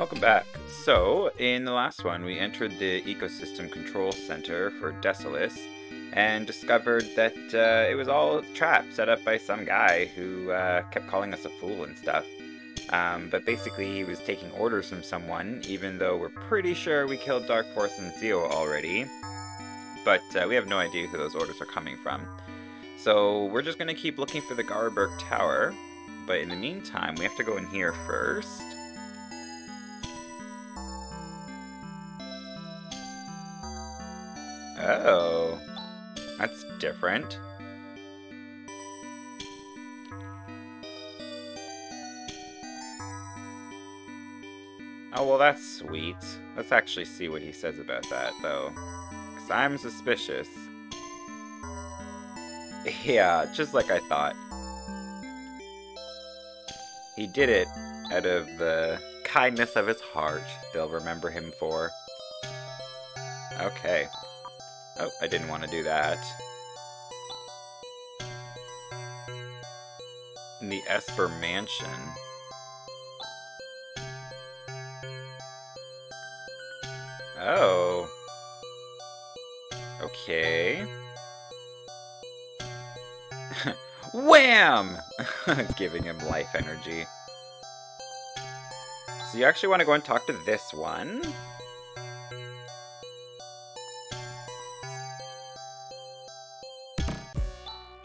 Welcome back. So, in the last one, we entered the Ecosystem Control Center for Dezolis and discovered that uh, it was all a trap set up by some guy who uh, kept calling us a fool and stuff. Um, but basically, he was taking orders from someone, even though we're pretty sure we killed Dark Force and Zio already. But uh, we have no idea who those orders are coming from. So we're just going to keep looking for the Garuberk Tower. But in the meantime, we have to go in here first. Oh, that's different. Oh, well, that's sweet. Let's actually see what he says about that, though. Because I'm suspicious. Yeah, just like I thought. He did it out of the kindness of his heart, they'll remember him for. Okay. Oh, I didn't want to do that. In the Esper Mansion. Oh. Okay. Wham! Giving him life energy. So you actually want to go and talk to this one?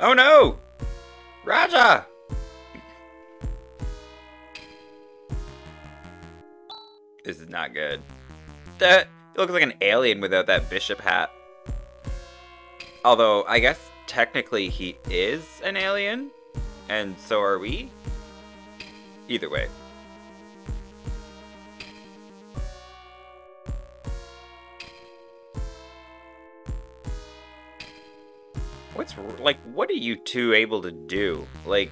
Oh no! Raja! This is not good. That looks like an alien without that bishop hat. Although, I guess technically he is an alien, and so are we? Either way. What's, like, what are you two able to do? Like,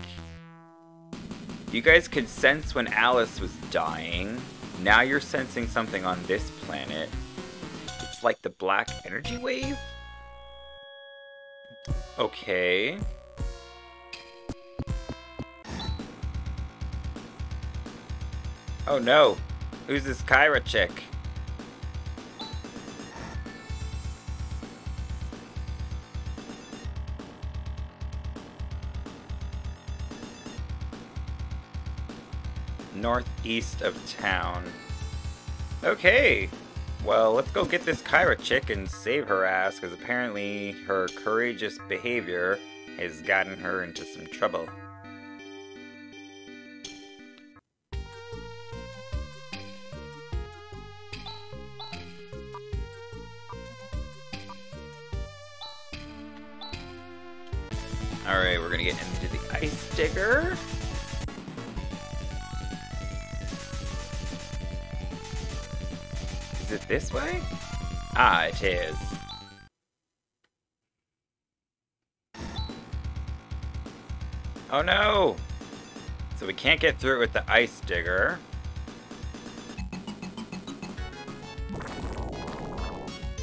you guys could sense when Alice was dying. Now you're sensing something on this planet. It's like the black energy wave? Okay. Oh no. Who's this Kyra chick? Northeast of town. Okay. Well, let's go get this Kyra chick and save her ass, because apparently her courageous behavior has gotten her into some trouble. This way? Ah, it is. Oh no! So we can't get through it with the ice digger.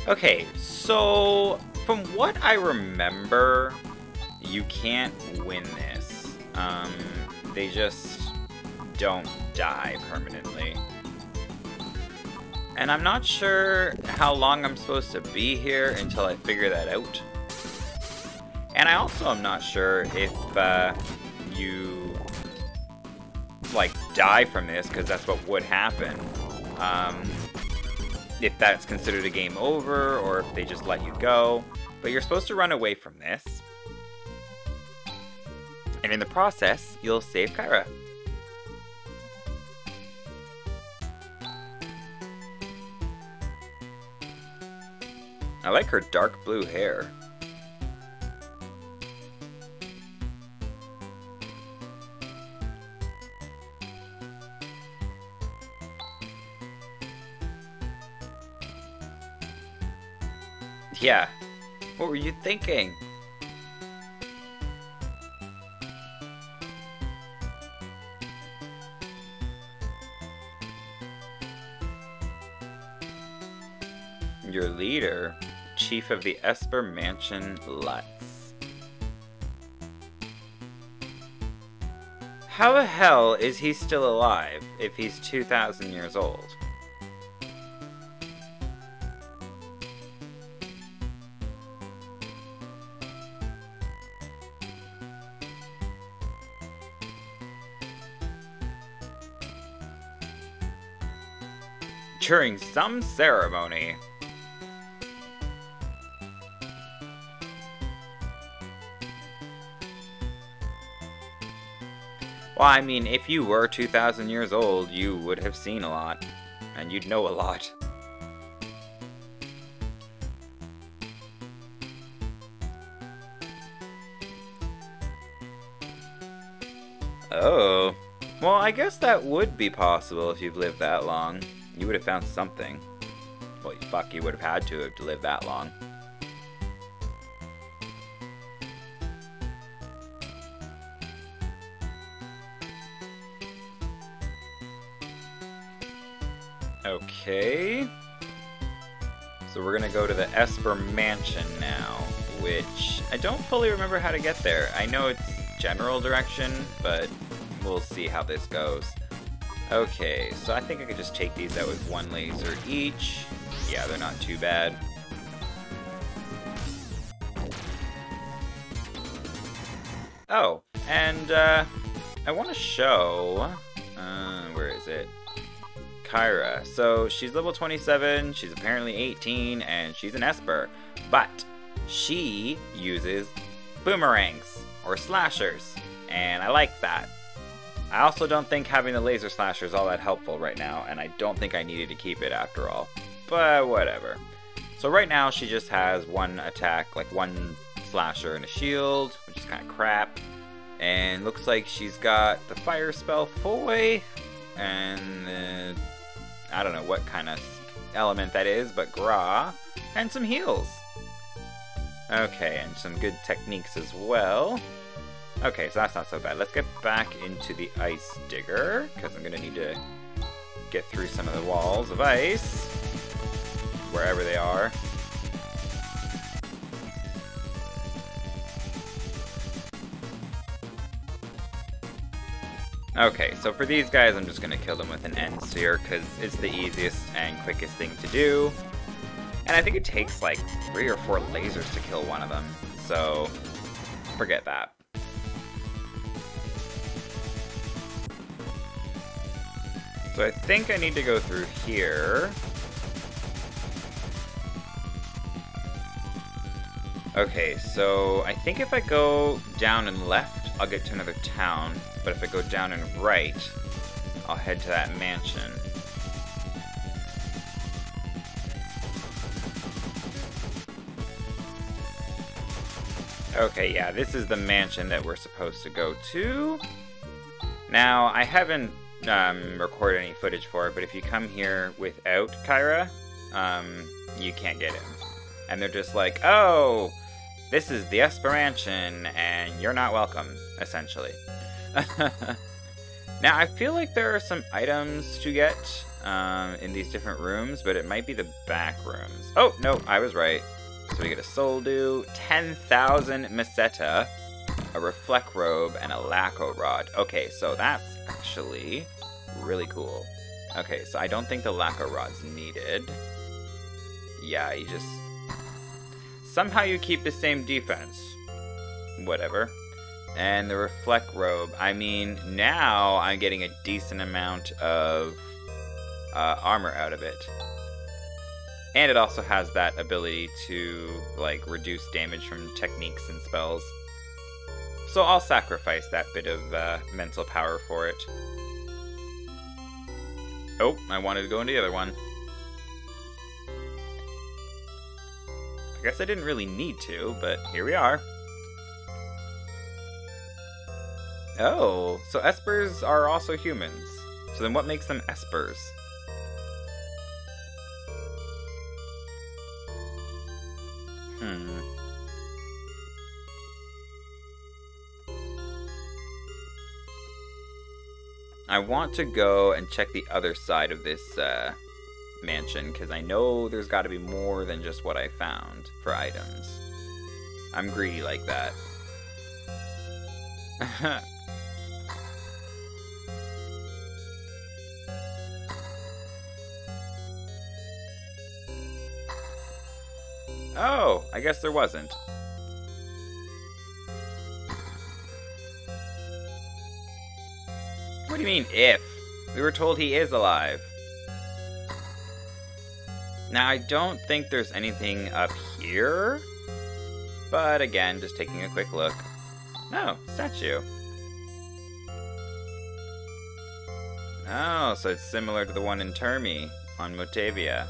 Okay, so from what I remember, you can't win this. Um, they just don't die permanently. And I'm not sure how long I'm supposed to be here until I figure that out. And I also am not sure if uh, you like die from this, because that's what would happen. Um, if that's considered a game over, or if they just let you go. But you're supposed to run away from this. And in the process, you'll save Kyra. I like her dark blue hair. Yeah. What were you thinking? Chief of the Esper Mansion Lutz. How the hell is he still alive if he's 2,000 years old? During some ceremony. Well, I mean, if you were 2,000 years old, you would have seen a lot. And you'd know a lot. Oh. Well, I guess that would be possible if you've lived that long. You would have found something. Well, fuck, you would have had to have to live that long. Okay. So we're gonna go to the Esper Mansion now, which I don't fully remember how to get there. I know it's general direction, but we'll see how this goes. Okay, so I think I could just take these out with one laser each. Yeah, they're not too bad. Oh, and uh, I want to show... Uh, where is it? Kyra. So she's level 27, she's apparently 18, and she's an Esper. But she uses boomerangs, or slashers, and I like that. I also don't think having the laser slasher is all that helpful right now, and I don't think I needed to keep it after all. But whatever. So right now she just has one attack, like one slasher and a shield, which is kind of crap. And looks like she's got the fire spell Foy, and uh, I don't know what kind of element that is, but Gra, and some heals. Okay, and some good techniques as well. Okay, so that's not so bad. Let's get back into the ice digger, because I'm going to need to get through some of the walls of ice, wherever they are. Okay, so for these guys, I'm just going to kill them with an end sphere, because it's the easiest and quickest thing to do. And I think it takes like three or four lasers to kill one of them, so forget that. So I think I need to go through here. Okay, so I think if I go down and left, I'll get to another town. But if I go down and right, I'll head to that mansion. Okay, yeah, this is the mansion that we're supposed to go to. Now, I haven't um, recorded any footage for it, but if you come here without Kyra, um, you can't get him. And they're just like, oh, this is the Esper Mansion, and you're not welcome, essentially. now, I feel like there are some items to get um, in these different rooms, but it might be the back rooms. Oh, no, I was right. So we get a Sol Dew, 10,000 Meseta, a Reflect Robe, and a Lacquer Rod. Okay, so that's actually really cool. Okay, so I don't think the Lacquer Rod's needed. Yeah, you just... Somehow you keep the same defense. Whatever and the reflect robe. I mean, now I'm getting a decent amount of uh, armor out of it. And it also has that ability to, like, reduce damage from techniques and spells. So I'll sacrifice that bit of uh, mental power for it. Oh, I wanted to go into the other one. I guess I didn't really need to, but here we are. Oh, so espers are also humans. So then what makes them espers? Hmm. I want to go and check the other side of this uh, mansion because I know there's got to be more than just what I found for items. I'm greedy like that. oh, I guess there wasn't. What do you mean, if? We were told he is alive. Now, I don't think there's anything up here. But again, just taking a quick look. No, statue. Oh, so it's similar to the one in Termi on Motavia.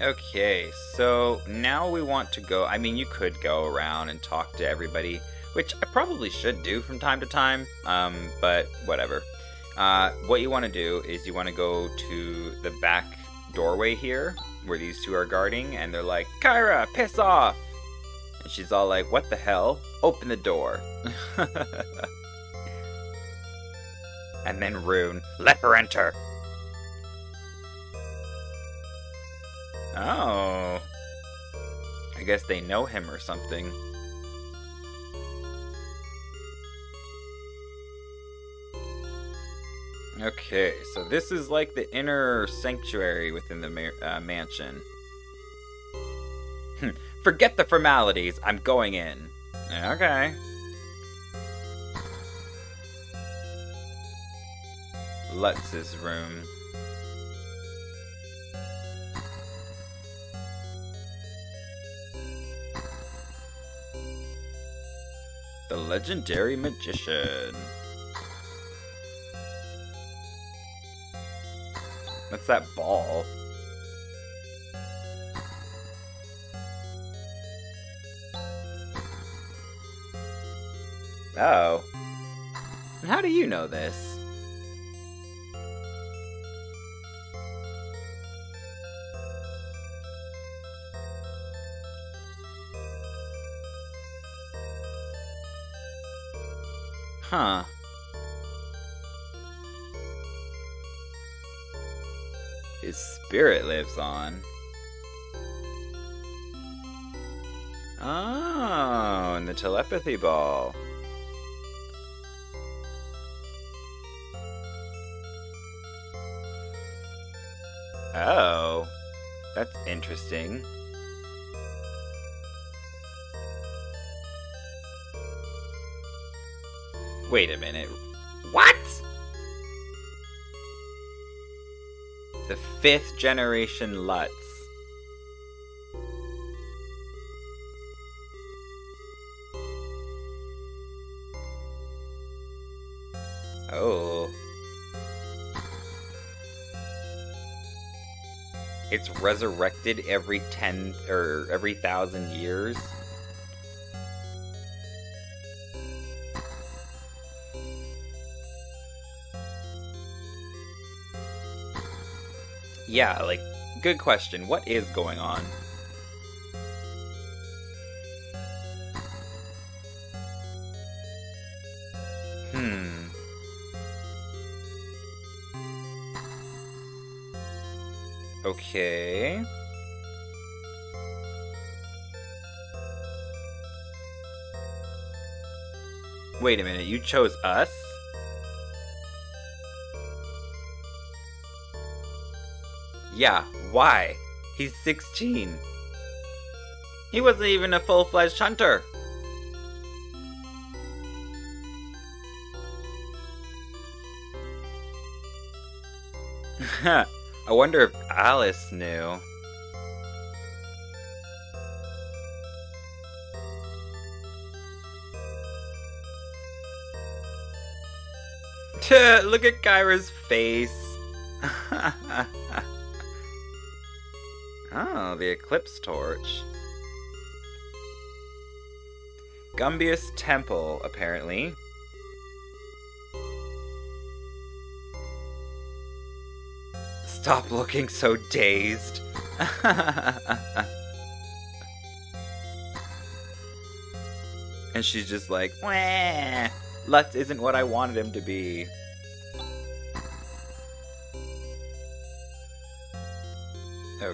Okay, so now we want to go. I mean, you could go around and talk to everybody, which I probably should do from time to time, um, but whatever. Uh, what you want to do is you want to go to the back doorway here, where these two are guarding, and they're like, Kyra, piss off! And she's all like, what the hell? Open the door. and then Rune, let her enter. Oh. I guess they know him or something. Okay, so this is like the inner sanctuary within the ma uh, mansion. Hmm, forget the formalities, I'm going in. Okay. Lutz's room. The legendary magician. What's that ball? Oh. How do you know this? Huh. His spirit lives on. Oh, and the telepathy ball. Oh, that's interesting. Wait a minute. The fifth generation Lutz. Oh. It's resurrected every 10 or every thousand years. Yeah, like, good question. What is going on? Hmm. Okay. Wait a minute, you chose us? Yeah, why? He's 16. He wasn't even a full-fledged hunter. I wonder if Alice knew. Look at Kyra's face. Oh, the Eclipse Torch. Gumbious Temple, apparently. Stop looking so dazed. and she's just like, Wah! Lutz isn't what I wanted him to be.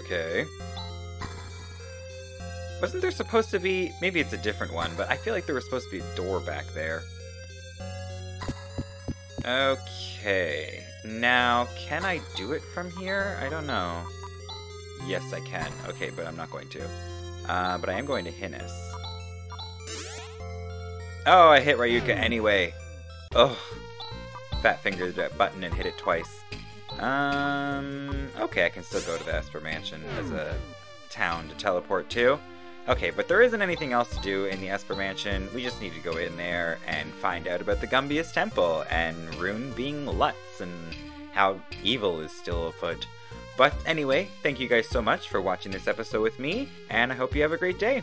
Okay. Wasn't there supposed to be... Maybe it's a different one, but I feel like there was supposed to be a door back there. Okay. Now, can I do it from here? I don't know. Yes, I can. Okay, but I'm not going to. Uh, but I am going to Hinas. Oh, I hit Ryuka anyway. Oh, fat fingered that button and hit it twice. Um, okay, I can still go to the Esper Mansion as a town to teleport to. Okay, but there isn't anything else to do in the Esper Mansion. We just need to go in there and find out about the Gumbious Temple and Rune being Lutz and how evil is still afoot. But anyway, thank you guys so much for watching this episode with me, and I hope you have a great day.